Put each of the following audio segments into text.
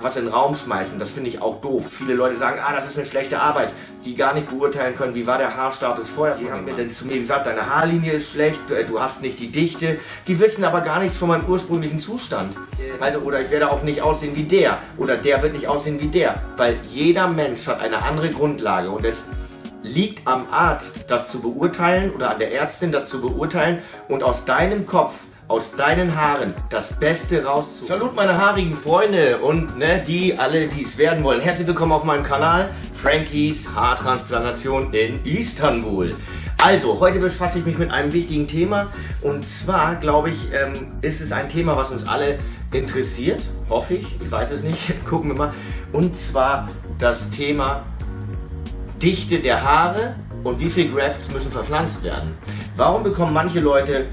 was in den Raum schmeißen. Das finde ich auch doof. Viele Leute sagen, ah, das ist eine schlechte Arbeit, die gar nicht beurteilen können, wie war der Haarstatus vorher. Die haben mir denn zu mir gesagt, deine Haarlinie ist schlecht, du hast nicht die Dichte. Die wissen aber gar nichts von meinem ursprünglichen Zustand. Also, oder ich werde auch nicht aussehen wie der. Oder der wird nicht aussehen wie der. Weil jeder Mensch hat eine andere Grundlage und es liegt am Arzt, das zu beurteilen oder an der Ärztin, das zu beurteilen und aus deinem Kopf aus deinen Haaren das Beste rauszuholen. Salut meine haarigen Freunde und ne, die alle, die es werden wollen. Herzlich willkommen auf meinem Kanal Frankies Haartransplantation in Istanbul. Also, heute befasse ich mich mit einem wichtigen Thema und zwar, glaube ich, ähm, ist es ein Thema, was uns alle interessiert. Hoffe ich, ich weiß es nicht, gucken wir mal. Und zwar das Thema Dichte der Haare und wie viele Grafts müssen verpflanzt werden. Warum bekommen manche Leute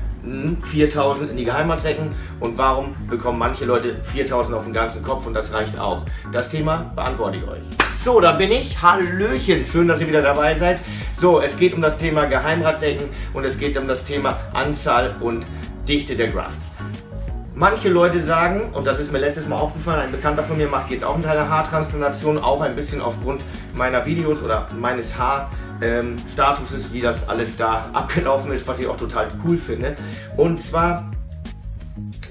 4000 in die Geheimatsecken und warum bekommen manche Leute 4000 auf den ganzen Kopf und das reicht auch? Das Thema beantworte ich euch. So, da bin ich. Hallöchen, schön, dass ihr wieder dabei seid. So, es geht um das Thema Geheimratsecken und es geht um das Thema Anzahl und Dichte der Grafts. Manche Leute sagen, und das ist mir letztes Mal aufgefallen, ein Bekannter von mir macht jetzt auch einen Teil der Haartransplantation, auch ein bisschen aufgrund meiner Videos oder meines Haarstatuses, ähm, wie das alles da abgelaufen ist, was ich auch total cool finde. Und zwar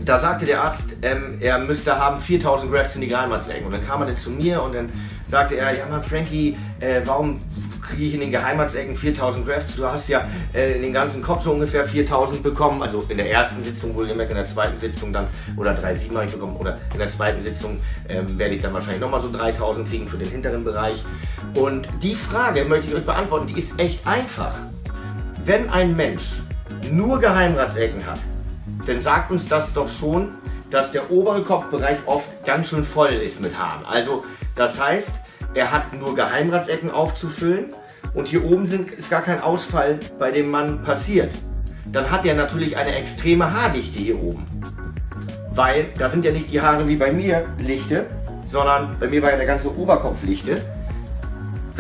da sagte der Arzt, ähm, er müsste haben 4000 Grafts in die Geheimatsecken. Und dann kam er dann zu mir und dann sagte er, ja Mann, Frankie, äh, warum kriege ich in den Geheimatsecken 4000 Grafts? Du hast ja äh, in den ganzen Kopf so ungefähr 4000 bekommen. Also in der ersten Sitzung wohlgemerkt, in der zweiten Sitzung dann, oder 3,7 habe ich bekommen, oder in der zweiten Sitzung ähm, werde ich dann wahrscheinlich nochmal so 3000 kriegen für den hinteren Bereich. Und die Frage möchte ich euch beantworten, die ist echt einfach. Wenn ein Mensch nur Geheimratsecken hat, dann sagt uns das doch schon, dass der obere Kopfbereich oft ganz schön voll ist mit Haaren. Also das heißt, er hat nur Geheimratsecken aufzufüllen und hier oben sind, ist gar kein Ausfall bei dem Mann passiert. Dann hat er natürlich eine extreme Haardichte hier oben. Weil da sind ja nicht die Haare wie bei mir lichte, sondern bei mir war ja der ganze Oberkopf lichte.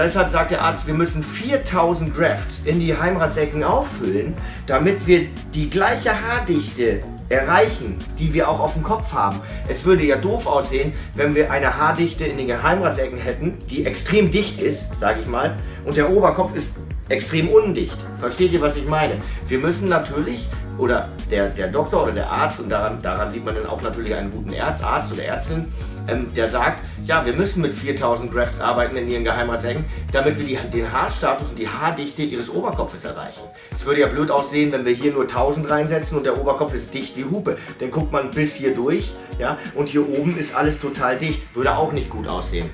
Deshalb sagt der Arzt, wir müssen 4000 Grafts in die Heimratsecken auffüllen, damit wir die gleiche Haardichte erreichen, die wir auch auf dem Kopf haben. Es würde ja doof aussehen, wenn wir eine Haardichte in den Geheimratsecken hätten, die extrem dicht ist, sage ich mal, und der Oberkopf ist extrem undicht. Versteht ihr, was ich meine? Wir müssen natürlich, oder der, der Doktor oder der Arzt, und daran, daran sieht man dann auch natürlich einen guten Arzt oder Ärztin, ähm, der sagt, ja, wir müssen mit 4000 Grafts arbeiten in ihren Geheimatsecken, damit wir die, den Haarstatus und die Haardichte ihres Oberkopfes erreichen. Es würde ja blöd aussehen, wenn wir hier nur 1000 reinsetzen und der Oberkopf ist dicht wie Hupe. Dann guckt man bis hier durch, ja, und hier oben ist alles total dicht. Würde auch nicht gut aussehen.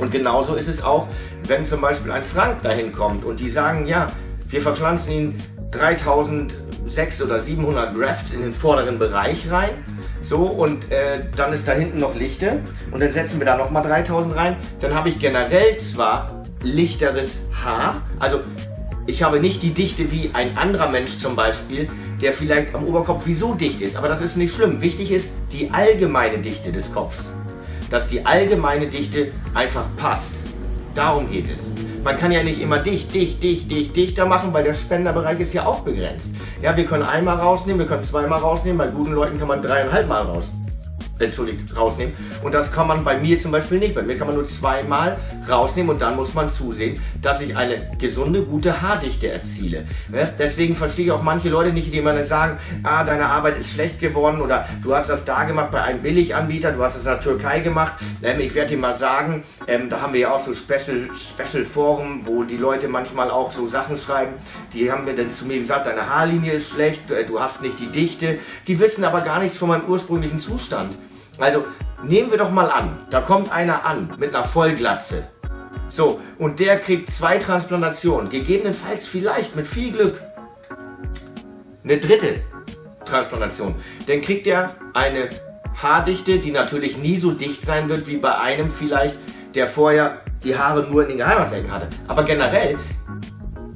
Und genauso ist es auch, wenn zum Beispiel ein Frank dahin kommt und die sagen, ja, wir verpflanzen ihn 3600 oder 700 Grafts in den vorderen Bereich rein. So, und äh, dann ist da hinten noch Lichte. Und dann setzen wir da nochmal 3000 rein. Dann habe ich generell zwar lichteres Haar. Also ich habe nicht die Dichte wie ein anderer Mensch zum Beispiel, der vielleicht am Oberkopf wie so dicht ist. Aber das ist nicht schlimm. Wichtig ist die allgemeine Dichte des Kopfs dass die allgemeine Dichte einfach passt. Darum geht es. Man kann ja nicht immer dicht, dicht, dicht, dicht, dichter machen, weil der Spenderbereich ist ja auch begrenzt. Ja, wir können einmal rausnehmen, wir können zweimal rausnehmen, bei guten Leuten kann man dreieinhalb Mal raus entschuldigt, rausnehmen. Und das kann man bei mir zum Beispiel nicht. Bei mir kann man nur zweimal rausnehmen und dann muss man zusehen, dass ich eine gesunde, gute Haardichte erziele. Deswegen verstehe ich auch manche Leute nicht, die immer sagen, ah, deine Arbeit ist schlecht geworden oder du hast das da gemacht bei einem Billiganbieter, du hast es in der Türkei gemacht. Ähm, ich werde dir mal sagen, ähm, da haben wir ja auch so Special, Special Forum, wo die Leute manchmal auch so Sachen schreiben. Die haben mir dann zu mir gesagt, deine Haarlinie ist schlecht, äh, du hast nicht die Dichte. Die wissen aber gar nichts von meinem ursprünglichen Zustand. Also nehmen wir doch mal an, da kommt einer an mit einer Vollglatze. So, und der kriegt zwei Transplantationen, gegebenenfalls vielleicht mit viel Glück eine dritte Transplantation. Dann kriegt er eine Haardichte, die natürlich nie so dicht sein wird wie bei einem vielleicht, der vorher die Haare nur in den Geheimatsecken hatte. Aber generell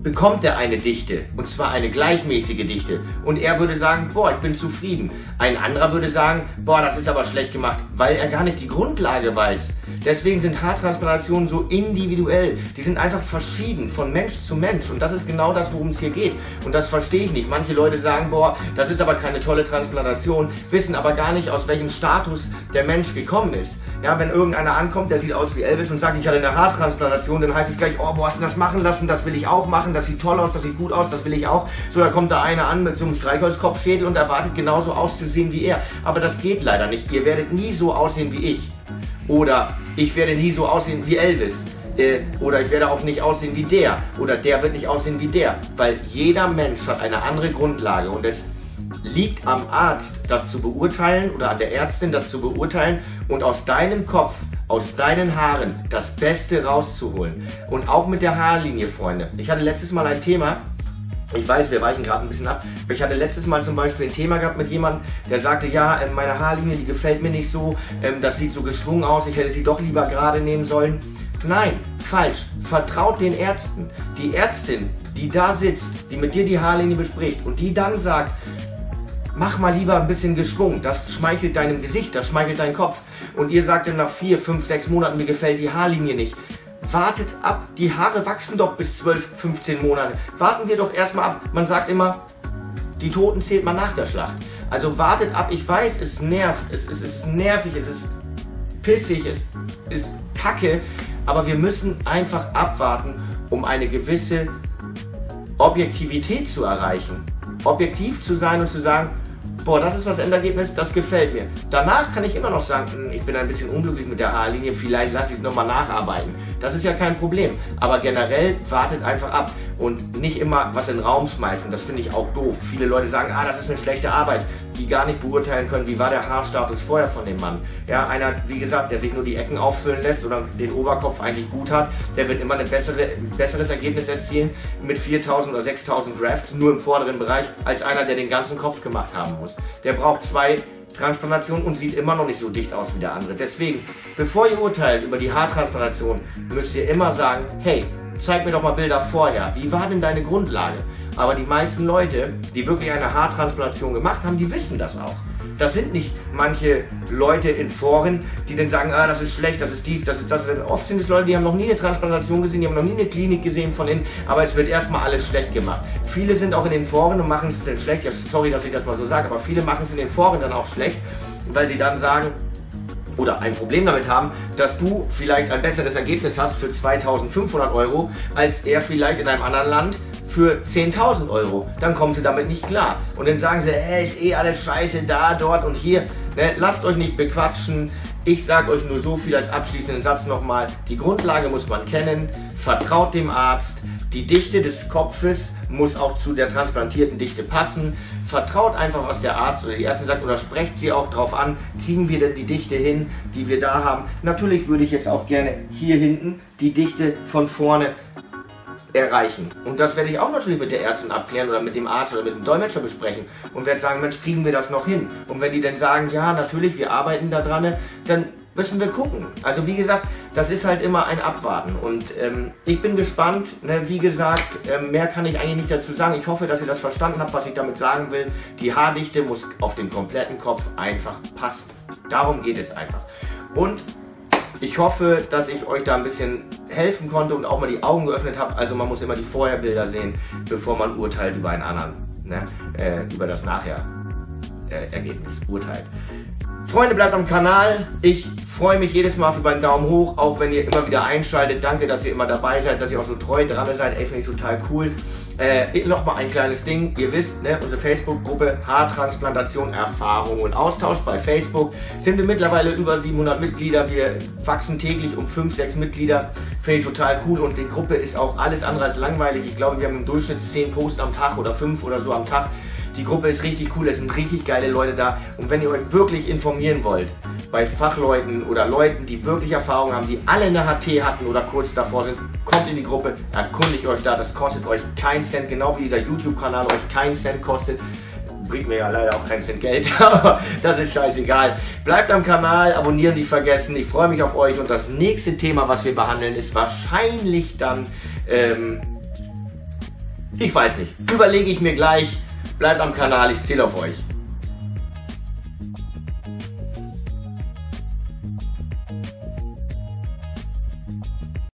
bekommt er eine Dichte und zwar eine gleichmäßige Dichte und er würde sagen, boah, ich bin zufrieden. Ein anderer würde sagen, boah, das ist aber schlecht gemacht, weil er gar nicht die Grundlage weiß. Deswegen sind Haartransplantationen so individuell. Die sind einfach verschieden von Mensch zu Mensch und das ist genau das, worum es hier geht. Und das verstehe ich nicht. Manche Leute sagen, boah, das ist aber keine tolle Transplantation, wissen aber gar nicht, aus welchem Status der Mensch gekommen ist. Ja, wenn irgendeiner ankommt, der sieht aus wie Elvis und sagt, ich hatte eine Haartransplantation, dann heißt es gleich, oh, wo hast du das machen lassen? Das will ich auch machen das sieht toll aus, das sieht gut aus, das will ich auch. So, da kommt da einer an mit so einem Streichholzkopfschädel und erwartet genauso auszusehen wie er. Aber das geht leider nicht. Ihr werdet nie so aussehen wie ich. Oder ich werde nie so aussehen wie Elvis. Äh, oder ich werde auch nicht aussehen wie der. Oder der wird nicht aussehen wie der. Weil jeder Mensch hat eine andere Grundlage und es liegt am Arzt, das zu beurteilen oder an der Ärztin, das zu beurteilen und aus deinem Kopf aus deinen Haaren das Beste rauszuholen. Und auch mit der Haarlinie, Freunde. Ich hatte letztes Mal ein Thema, ich weiß, wir weichen gerade ein bisschen ab. Aber ich hatte letztes Mal zum Beispiel ein Thema gehabt mit jemandem, der sagte, ja, ähm, meine Haarlinie, die gefällt mir nicht so, ähm, das sieht so geschwungen aus, ich hätte sie doch lieber gerade nehmen sollen. Nein, falsch. Vertraut den Ärzten. Die Ärztin, die da sitzt, die mit dir die Haarlinie bespricht und die dann sagt, mach mal lieber ein bisschen geschwungen. Das schmeichelt deinem Gesicht, das schmeichelt deinen Kopf. Und ihr sagt dann nach vier, fünf, sechs Monaten, mir gefällt die Haarlinie nicht. Wartet ab, die Haare wachsen doch bis 12, 15 Monate. Warten wir doch erstmal ab. Man sagt immer, die Toten zählt man nach der Schlacht. Also wartet ab, ich weiß, es nervt, es, es ist nervig, es ist pissig, es ist kacke, aber wir müssen einfach abwarten, um eine gewisse Objektivität zu erreichen. Objektiv zu sein und zu sagen, boah, das ist das Endergebnis, das gefällt mir. Danach kann ich immer noch sagen, hm, ich bin ein bisschen unglücklich mit der Haarlinie, vielleicht lasse ich es nochmal nacharbeiten. Das ist ja kein Problem. Aber generell wartet einfach ab und nicht immer was in den Raum schmeißen. Das finde ich auch doof. Viele Leute sagen, ah, das ist eine schlechte Arbeit, die gar nicht beurteilen können, wie war der Haarstatus vorher von dem Mann. Ja, einer, wie gesagt, der sich nur die Ecken auffüllen lässt oder den Oberkopf eigentlich gut hat, der wird immer ein bessere, besseres Ergebnis erzielen mit 4000 oder 6000 Drafts, nur im vorderen Bereich, als einer, der den ganzen Kopf gemacht haben muss. Der braucht zwei Transplantation und sieht immer noch nicht so dicht aus wie der andere. Deswegen, bevor ihr urteilt über die Haartransplantation, müsst ihr immer sagen, hey, zeig mir doch mal Bilder vorher. Wie war denn deine Grundlage? Aber die meisten Leute, die wirklich eine Haartransplantation gemacht haben, die wissen das auch. Das sind nicht manche Leute in Foren, die dann sagen, ah, das ist schlecht, das ist dies, das ist das. Oft sind es Leute, die haben noch nie eine Transplantation gesehen, die haben noch nie eine Klinik gesehen von innen, aber es wird erstmal alles schlecht gemacht. Viele sind auch in den Foren und machen es dann schlecht. Sorry, dass ich das mal so sage, aber viele machen es in den Foren dann auch schlecht, weil sie dann sagen, oder ein Problem damit haben, dass du vielleicht ein besseres Ergebnis hast für 2500 Euro, als er vielleicht in einem anderen Land für 10.000 Euro. Dann kommen sie damit nicht klar. Und dann sagen sie, hey, ist eh alles scheiße da, dort und hier. Ne, lasst euch nicht bequatschen. Ich sage euch nur so viel als abschließenden Satz nochmal. Die Grundlage muss man kennen. Vertraut dem Arzt. Die Dichte des Kopfes muss auch zu der transplantierten Dichte passen. Vertraut einfach, was der Arzt oder die Ärztin sagt oder sprecht sie auch darauf an, kriegen wir denn die Dichte hin, die wir da haben. Natürlich würde ich jetzt auch gerne hier hinten die Dichte von vorne erreichen. Und das werde ich auch natürlich mit der Ärztin abklären oder mit dem Arzt oder mit dem Dolmetscher besprechen und werde sagen, Mensch, kriegen wir das noch hin? Und wenn die dann sagen, ja, natürlich, wir arbeiten da dran, dann müssen wir gucken. Also wie gesagt, das ist halt immer ein Abwarten. Und ähm, ich bin gespannt. Ne? Wie gesagt, ähm, mehr kann ich eigentlich nicht dazu sagen. Ich hoffe, dass ihr das verstanden habt, was ich damit sagen will. Die Haardichte muss auf dem kompletten Kopf einfach passen. Darum geht es einfach. Und ich hoffe, dass ich euch da ein bisschen helfen konnte und auch mal die Augen geöffnet habe. Also man muss immer die Vorherbilder sehen, bevor man urteilt über einen anderen, ne? äh, über das Nachher-Ergebnis äh, urteilt. Freunde, bleibt am Kanal. Ich freue mich jedes Mal über einen Daumen hoch, auch wenn ihr immer wieder einschaltet. Danke, dass ihr immer dabei seid, dass ihr auch so treu dran seid. Ey, finde ich total cool. Äh, Nochmal ein kleines Ding. Ihr wisst, ne, unsere Facebook-Gruppe Haartransplantation, Erfahrung und Austausch bei Facebook sind wir mittlerweile über 700 Mitglieder. Wir wachsen täglich um 5, 6 Mitglieder. Finde ich total cool und die Gruppe ist auch alles andere als langweilig. Ich glaube, wir haben im Durchschnitt 10 Posts am Tag oder 5 oder so am Tag. Die Gruppe ist richtig cool, es sind richtig geile Leute da. Und wenn ihr euch wirklich informieren wollt, bei Fachleuten oder Leuten, die wirklich Erfahrung haben, die alle eine HT hatten oder kurz davor sind, kommt in die Gruppe, erkundigt euch da. Das kostet euch keinen Cent, genau wie dieser YouTube-Kanal euch keinen Cent kostet bringt mir ja leider auch keinen Cent Geld, aber das ist scheißegal. Bleibt am Kanal, abonnieren nicht vergessen. Ich freue mich auf euch und das nächste Thema, was wir behandeln, ist wahrscheinlich dann ähm, Ich weiß nicht. Überlege ich mir gleich. Bleibt am Kanal, ich zähle auf euch.